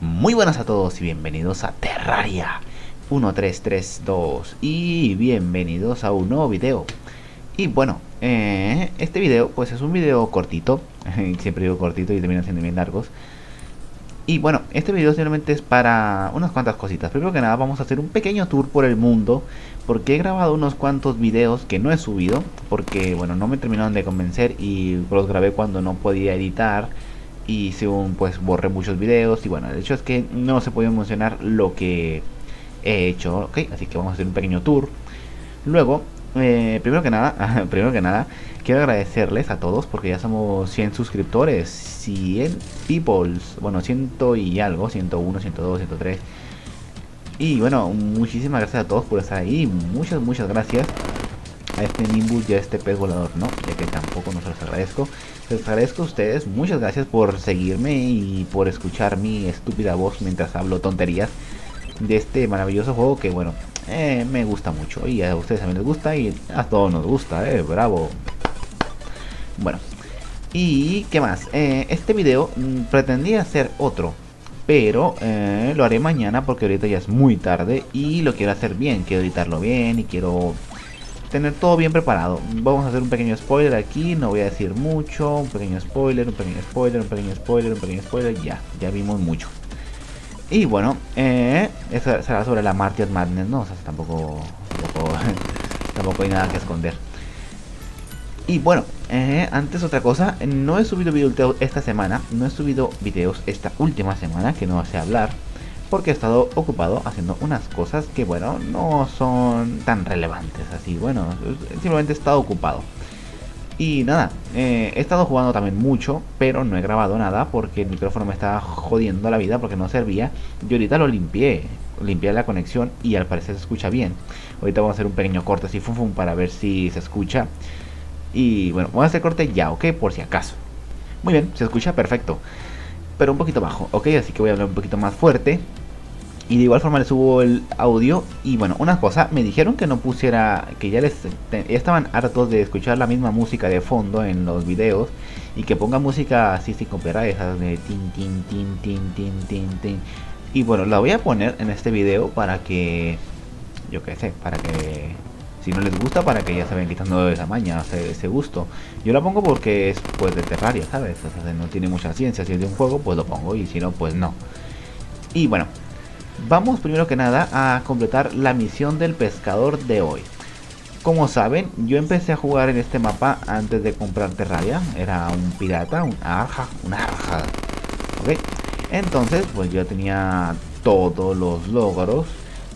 Muy buenas a todos y bienvenidos a Terraria 1332 y bienvenidos a un nuevo video. Y bueno, eh, este video pues es un video cortito, siempre digo cortito y termina siendo bien largos. Y bueno, este video simplemente es para unas cuantas cositas. Primero que nada vamos a hacer un pequeño tour por el mundo. Porque he grabado unos cuantos videos que no he subido. Porque bueno, no me terminaron de convencer y los grabé cuando no podía editar y según pues borré muchos videos y bueno, el hecho es que no se puede mencionar lo que he hecho, ok, así que vamos a hacer un pequeño tour. Luego, eh, primero que nada, primero que nada, quiero agradecerles a todos porque ya somos 100 suscriptores, 100 peoples, bueno, 100 y algo, 101, 102, 103. Y bueno, muchísimas gracias a todos por estar ahí, muchas, muchas gracias a este Nimbus y a este pez volador, ¿no? Ya que tampoco nos los agradezco. Les agradezco a ustedes, muchas gracias por seguirme y por escuchar mi estúpida voz mientras hablo tonterías de este maravilloso juego que, bueno, eh, me gusta mucho y a ustedes también les gusta y a todos nos gusta, eh, bravo. Bueno, y qué más, eh, este video mm, pretendía ser otro, pero eh, lo haré mañana porque ahorita ya es muy tarde y lo quiero hacer bien, quiero editarlo bien y quiero tener todo bien preparado. Vamos a hacer un pequeño spoiler aquí, no voy a decir mucho, un pequeño spoiler, un pequeño spoiler, un pequeño spoiler, un pequeño spoiler, ya, ya vimos mucho. Y bueno, eh, eso será sobre la Martian Madness, ¿no? O sea, tampoco, tampoco, tampoco hay nada que esconder. Y bueno, eh, antes otra cosa, no he subido videos esta semana, no he subido videos esta última semana, que no sé hablar porque he estado ocupado haciendo unas cosas que, bueno, no son tan relevantes así. Bueno, simplemente he estado ocupado. Y nada, eh, he estado jugando también mucho, pero no he grabado nada porque el micrófono me estaba jodiendo la vida porque no servía. Y ahorita lo limpié, limpié la conexión y al parecer se escucha bien. Ahorita vamos a hacer un pequeño corte así, fum, fum, para ver si se escucha. Y bueno, voy a hacer corte ya, ¿ok? Por si acaso. Muy bien, se escucha perfecto pero un poquito bajo, ¿ok? Así que voy a hablar un poquito más fuerte. Y de igual forma le subo el audio. Y bueno, una cosa, me dijeron que no pusiera, que ya les estaban hartos de escuchar la misma música de fondo en los videos. Y que ponga música así sin copyright, esas de tin, tin, tin, tin, tin, tin, tin. Y bueno, la voy a poner en este video para que, yo qué sé, para que si no les gusta para que ya se vayan quitando esa maña, ese, gusto. Yo la pongo porque es pues de Terraria, ¿sabes? No tiene mucha ciencia, si es de un juego pues lo pongo y si no pues no. Y bueno, vamos primero que nada a completar la misión del pescador de hoy. Como saben, yo empecé a jugar en este mapa antes de comprar Terraria. Era un pirata, un arja, un arja. ¿Ok? Entonces, pues yo tenía todos los logros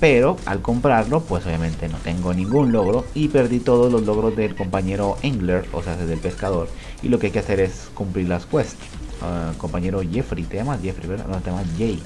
pero al comprarlo pues obviamente no tengo ningún logro y perdí todos los logros del compañero Angler, o sea del pescador y lo que hay que hacer es cumplir las quests uh, compañero Jeffrey, te llamas Jeffrey, ¿verdad? No, te llamas Jay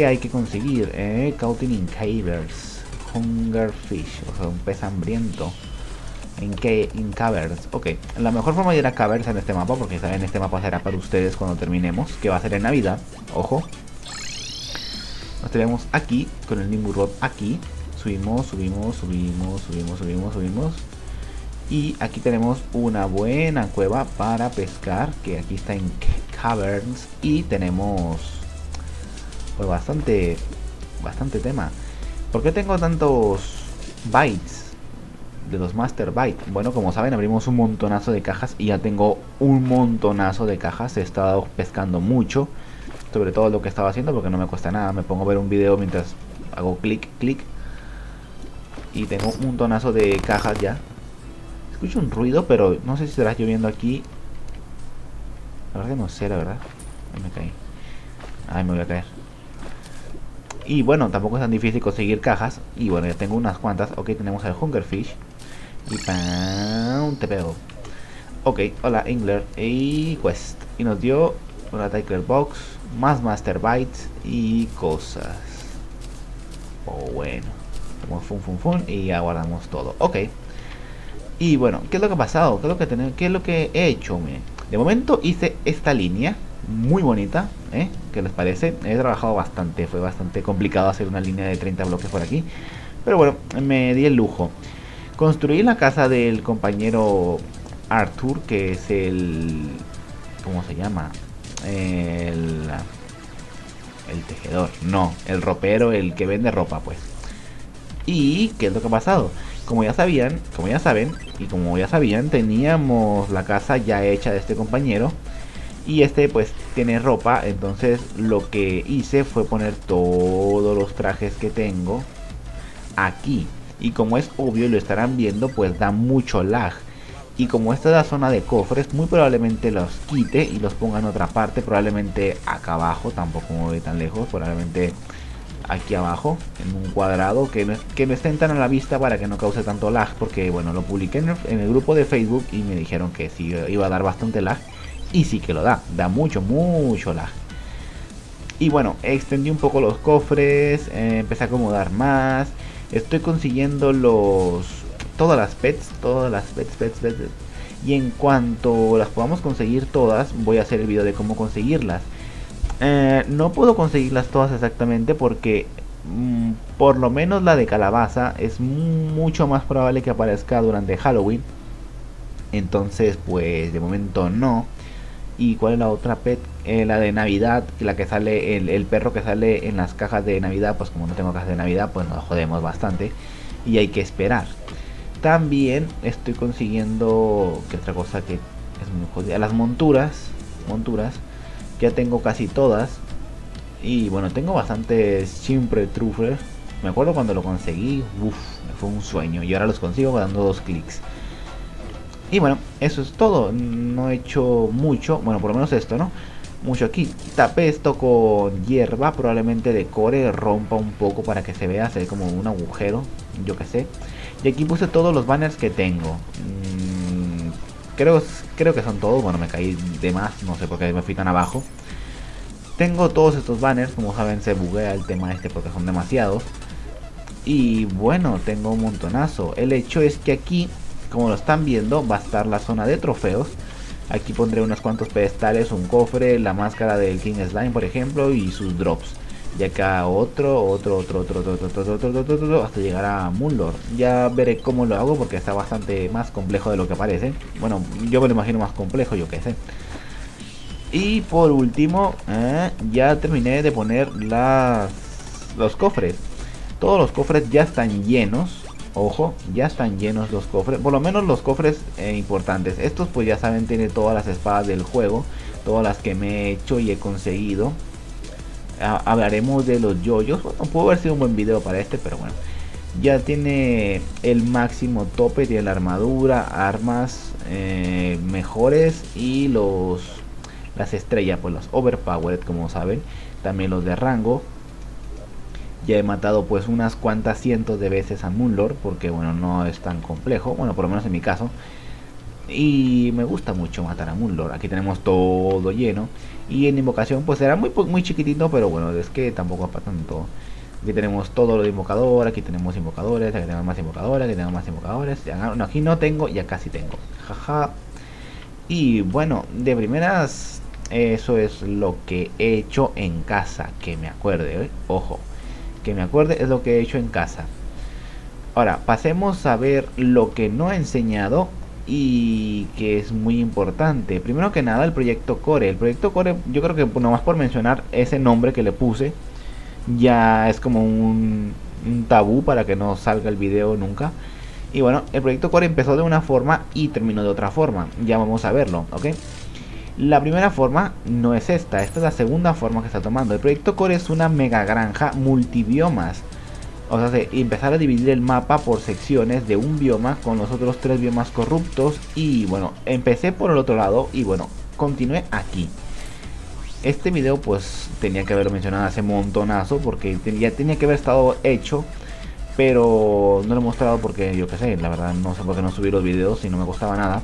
¿qué hay que conseguir? Eh, Caught in Caverns Hunger Fish, o sea un pez hambriento en, que, in caverns, ok la mejor forma de ir a caverns en este mapa porque saben este mapa será para ustedes cuando terminemos que va a ser en Navidad, ojo nos tenemos aquí, con el Nimburod aquí. Subimos, subimos, subimos, subimos, subimos, subimos. Y aquí tenemos una buena cueva para pescar, que aquí está en Caverns. Y tenemos pues bastante, bastante tema. ¿Por qué tengo tantos bytes de los Master Bytes? Bueno, como saben, abrimos un montonazo de cajas y ya tengo un montonazo de cajas. He estado pescando mucho sobre todo lo que estaba haciendo porque no me cuesta nada. Me pongo a ver un video mientras hago clic, clic. Y tengo un montonazo de cajas ya. Escucho un ruido, pero no sé si estará lloviendo aquí. La verdad que no sé, la verdad. Ahí me caí. Ay, me voy a caer. Y bueno, tampoco es tan difícil conseguir cajas. Y bueno, ya tengo unas cuantas. Ok, tenemos el Hungerfish. Y ¡pam! Te pego. Ok, hola Ingler. Y Quest. Y nos dio una Tiger Box más Master Bytes y cosas. O bueno, como fun fun fun y ya guardamos todo. Ok. Y bueno, ¿qué es lo que ha pasado? ¿Qué es lo que, tenemos? ¿Qué es lo que he hecho? De momento hice esta línea muy bonita, ¿eh? ¿Qué les parece? He trabajado bastante, fue bastante complicado hacer una línea de 30 bloques por aquí. Pero bueno, me di el lujo. Construí la casa del compañero Arthur, que es el... ¿Cómo se llama? el, el tejedor, no, el ropero, el que vende ropa, pues. ¿Y qué es lo que ha pasado? Como ya sabían, como ya saben, y como ya sabían, teníamos la casa ya hecha de este compañero. Y este pues tiene ropa, entonces lo que hice fue poner todos los trajes que tengo aquí. Y como es obvio lo estarán viendo, pues da mucho lag. Y como esta es la zona de cofres, muy probablemente los quite y los ponga en otra parte. Probablemente acá abajo, tampoco me voy tan lejos. Probablemente aquí abajo, en un cuadrado que no, que no estén tan a la vista para que no cause tanto lag. Porque bueno, lo publiqué en el, grupo de Facebook y me dijeron que sí iba a dar bastante lag. Y sí que lo da, da mucho, mucho lag. Y bueno, extendí un poco los cofres, eh, empecé a acomodar más. Estoy consiguiendo los todas las pets, todas las pets, pets, pets. Y en cuanto las podamos conseguir todas, voy a hacer el video de cómo conseguirlas. Eh, no puedo conseguirlas todas exactamente porque mm, por lo menos la de calabaza es mucho más probable que aparezca durante Halloween. Entonces, pues de momento no. ¿Y cuál es la otra pet? Eh, la de Navidad, la que sale, el, perro que sale en las cajas de Navidad. Pues como no tengo cajas de Navidad, pues nos jodemos bastante. Y hay que esperar. También estoy consiguiendo, que otra cosa que es muy jodida, las monturas, monturas, ya tengo casi todas. Y bueno, tengo bastantes siempre truffles. Me acuerdo cuando lo conseguí, uff, fue un sueño. Y ahora los consigo dando dos clics. Y bueno, eso es todo. No he hecho mucho, bueno, por lo menos esto, ¿no? Mucho aquí. Tapé esto con hierba, probablemente decore, rompa un poco para que se vea, se ve como un agujero, yo que sé. Y aquí puse todos los banners que tengo. Mm, creo, creo que son todos. Bueno, me caí de más. No sé por qué me fui tan abajo. Tengo todos estos banners. Como saben, se buguea el tema este porque son demasiados. Y bueno, tengo un montonazo. El hecho es que aquí, como lo están viendo, va a estar la zona de trofeos. Aquí pondré unos cuantos pedestales, un cofre, la máscara del King Slime, por ejemplo, y sus drops. Y acá otro, otro, otro, otro, otro, otro, otro, otro, otro, otro, hasta llegar a Moonlord. Ya veré cómo lo hago porque está bastante más complejo de lo que parece. Bueno, yo me lo imagino más complejo, yo qué sé. Y por último, eh, ya terminé de poner los cofres. Todos los cofres ya están llenos. Ojo, ya están llenos los cofres. Por lo menos los cofres eh, importantes. Estos pues ya saben, tiene todas las espadas del juego. Todas las que me he hecho y he conseguido hablaremos de los yoyos. Bueno, pudo haber sido un buen video para este, pero bueno. Ya tiene el máximo tope, tiene la armadura, armas eh, mejores y los las estrellas, pues los overpowered, como saben. También los de rango. Ya he matado pues unas cuantas cientos de veces a Moonlord, porque bueno, no es tan complejo. Bueno, por lo menos en mi caso. Y me gusta mucho matar a Moonlord. Aquí tenemos todo lleno. Y en invocación pues será muy, muy chiquitito, pero bueno, es que tampoco para tanto. Aquí tenemos todo lo de invocador, aquí tenemos invocadores, aquí tenemos más invocadores, aquí tenemos más invocadores. No, aquí no tengo, ya casi tengo. Jaja. Y bueno, de primeras, eso es lo que he hecho en casa. Que me acuerde, ¿eh? ojo. Que me acuerde es lo que he hecho en casa. Ahora, pasemos a ver lo que no he enseñado y que es muy importante. Primero que nada, el proyecto Core. El proyecto Core, yo creo que nomás por mencionar ese nombre que le puse, ya es como un, tabú para que no salga el video nunca. Y bueno, el proyecto Core empezó de una forma y terminó de otra forma. Ya vamos a verlo, ¿ok? La primera forma no es esta, esta es la segunda forma que está tomando. El proyecto Core es una mega granja multibiomas o sea, empezar a dividir el mapa por secciones de un bioma con los otros tres biomas corruptos. Y bueno, empecé por el otro lado y bueno, continué aquí. Este video pues tenía que haberlo mencionado hace montonazo porque ya tenía que haber estado hecho. Pero no lo he mostrado porque yo qué sé, la verdad no sé por qué no subí los videos y no me costaba nada.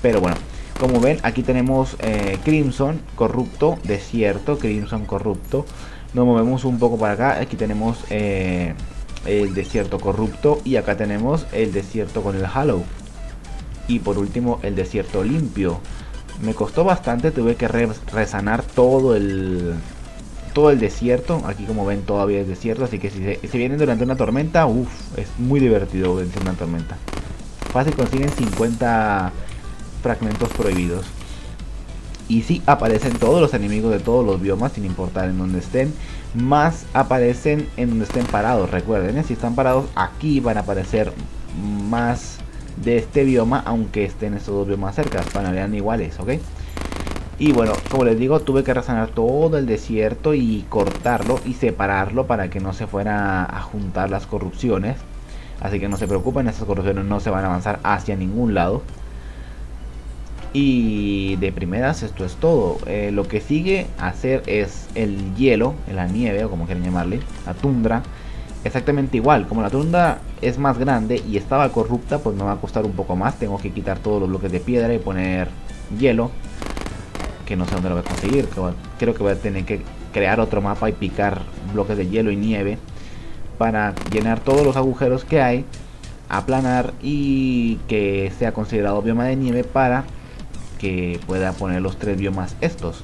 Pero bueno, como ven aquí tenemos eh, Crimson, corrupto, desierto, Crimson, corrupto. Nos movemos un poco para acá, aquí tenemos... Eh, el desierto corrupto y acá tenemos el desierto con el Hollow. Y por último el desierto limpio. Me costó bastante, tuve que resanar todo el todo el desierto. Aquí como ven todavía es desierto, así que si se, vienen durante una tormenta, uff, es muy divertido vencer una tormenta. Fácil consiguen 50 fragmentos prohibidos. Y sí, aparecen todos los enemigos de todos los biomas, sin importar en donde estén. Más aparecen en donde estén parados. Recuerden, ¿eh? si están parados aquí van a aparecer más de este bioma, aunque estén estos dos biomas cerca. Van iguales, ¿ok? Y bueno, como les digo, tuve que razonar todo el desierto y cortarlo y separarlo para que no se fuera a juntar las corrupciones. Así que no se preocupen, esas corrupciones no se van a avanzar hacia ningún lado. Y de primeras esto es todo. Eh, lo que sigue hacer es el hielo, la nieve o como quieran llamarle, la tundra. Exactamente igual, como la tundra es más grande y estaba corrupta, pues me va a costar un poco más. Tengo que quitar todos los bloques de piedra y poner hielo que no sé dónde lo voy a conseguir. Creo que voy a tener que crear otro mapa y picar bloques de hielo y nieve para llenar todos los agujeros que hay, aplanar y que sea considerado bioma de nieve para que pueda poner los tres biomas estos.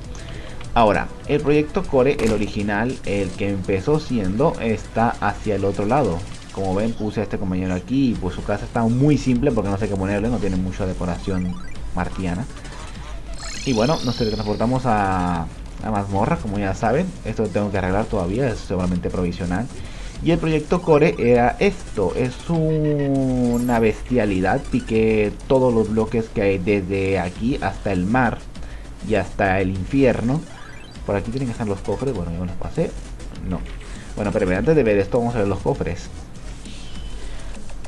Ahora, el proyecto Core, el original, el que empezó siendo, está hacia el otro lado. Como ven, puse a este compañero aquí y pues su casa está muy simple porque no sé qué ponerle, no tiene mucha decoración martiana. Y bueno, nos teletransportamos a, a mazmorra, como ya saben. Esto tengo que arreglar todavía, es seguramente provisional. Y el proyecto Core era esto, es una bestialidad. Piqué todos los bloques que hay desde aquí hasta el mar y hasta el infierno. Por aquí tienen que estar los cofres, bueno, yo los pasé. No. Bueno, pero antes de ver esto vamos a ver los cofres.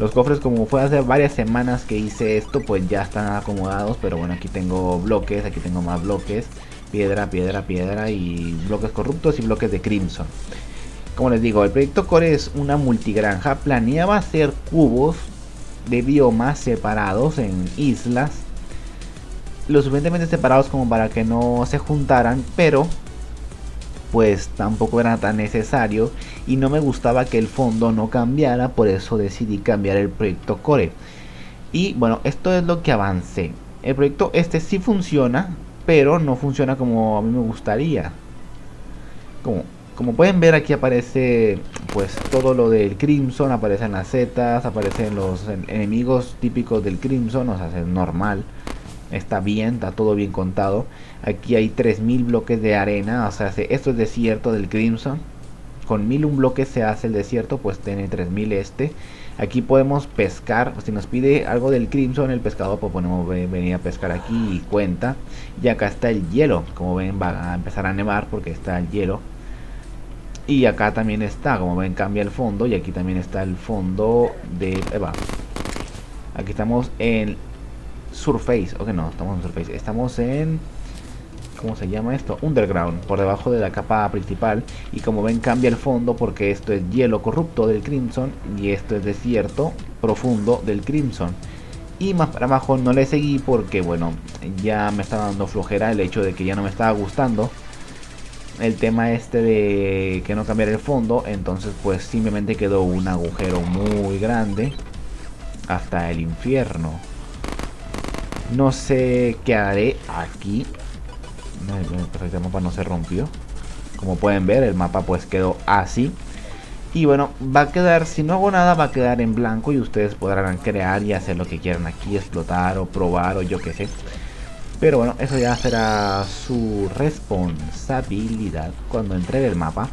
Los cofres como fue hace varias semanas que hice esto pues ya están acomodados Pero bueno aquí tengo bloques, aquí tengo más bloques Piedra, piedra, piedra y bloques corruptos y bloques de Crimson Como les digo, el proyecto Core es una multigranja Planeaba hacer cubos de biomas separados en islas Lo suficientemente separados como para que no se juntaran Pero pues tampoco era tan necesario y no me gustaba que el fondo no cambiara, por eso decidí cambiar el proyecto Core. Y bueno, esto es lo que avancé. El proyecto este sí funciona, pero no funciona como a mí me gustaría. Como, como pueden ver aquí aparece pues todo lo del Crimson, aparecen las setas, aparecen los enemigos típicos del Crimson, o sea, es normal está bien, está todo bien contado. Aquí hay 3000 bloques de arena, o sea, esto es desierto del Crimson. Con 1001 bloques se hace el desierto, pues tiene 3000 este. Aquí podemos pescar, si nos pide algo del Crimson, el pescador pues podemos venir a pescar aquí y cuenta. Y acá está el hielo, como ven va a empezar a nevar porque está el hielo. Y acá también está, como ven cambia el fondo y aquí también está el fondo de... Eva. Aquí estamos en Surface. Ok, no, estamos en Surface. Estamos en... ¿Cómo se llama esto? Underground, por debajo de la capa principal. Y como ven cambia el fondo porque esto es hielo corrupto del Crimson y esto es desierto profundo del Crimson. Y más para abajo no le seguí porque, bueno, ya me estaba dando flojera el hecho de que ya no me estaba gustando el tema este de que no cambiar el fondo. Entonces, pues simplemente quedó un agujero muy grande hasta el infierno. No sé qué haré aquí. el mapa no se rompió. Como pueden ver, el mapa pues quedó así. Y bueno, va a quedar, si no hago nada, va a quedar en blanco y ustedes podrán crear y hacer lo que quieran aquí, explotar o probar o yo qué sé. Pero bueno, eso ya será su responsabilidad cuando entregue el mapa.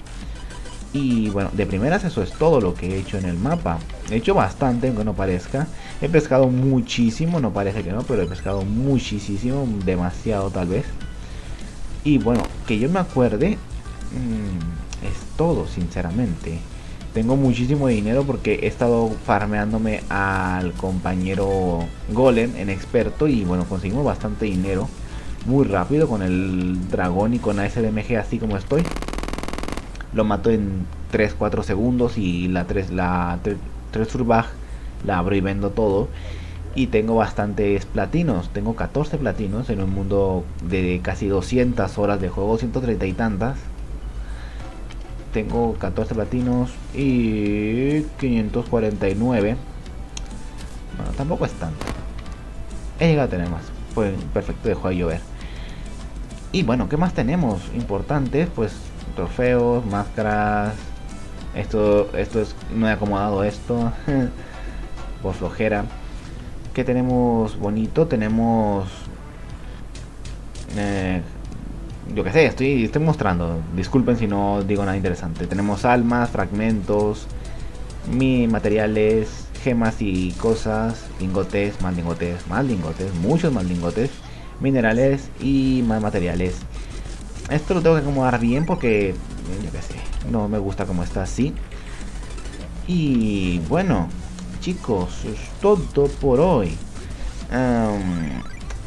Y bueno, de primeras eso es todo lo que he hecho en el mapa. He hecho bastante, aunque no parezca. He pescado muchísimo, no parece que no, pero he pescado muchísimo, demasiado tal vez. Y bueno, que yo me acuerde, mm, es todo, sinceramente. Tengo muchísimo dinero porque he estado farmeándome al compañero Golem en experto y bueno, conseguimos bastante dinero muy rápido con el dragón y con ASDMG así como estoy lo mato en 3-4 segundos y la 3 la 3 Surbag la abro y vendo todo y tengo bastantes platinos, tengo 14 platinos en un mundo de casi 200 horas de juego, 130 y tantas. Tengo 14 platinos y 549. Bueno, tampoco es tanto. He llegado a tener más. Pues perfecto, dejo de llover. Y bueno, ¿qué más tenemos? Importantes, pues trofeos, máscaras. Esto, esto es, no he acomodado esto. por flojera. Que tenemos bonito? Tenemos Eh, yo qué sé, estoy, estoy mostrando. Disculpen si no digo nada interesante. Tenemos almas, fragmentos, mi materiales, gemas y cosas, lingotes, más lingotes, más lingotes, muchos más lingotes, minerales y más materiales. Esto lo tengo que acomodar bien porque, yo qué sé, no me gusta como está así. Y bueno, chicos, es todo por hoy.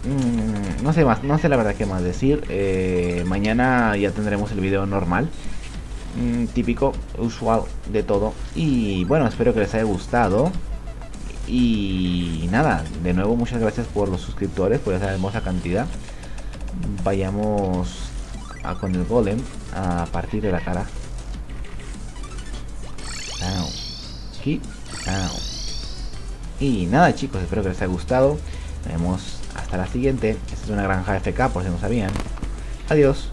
Mm, no sé más, no sé la verdad qué más decir. Eh, mañana ya tendremos el video normal. Mm, típico, usual de todo. Y bueno, espero que les haya gustado. Y nada, de nuevo muchas gracias por los suscriptores, por esa hermosa cantidad. Vayamos a, con el golem a partir de la cara. Y nada chicos, espero que les haya gustado. Nos hasta la siguiente. Esta es una granja FK por si no sabían. Adiós.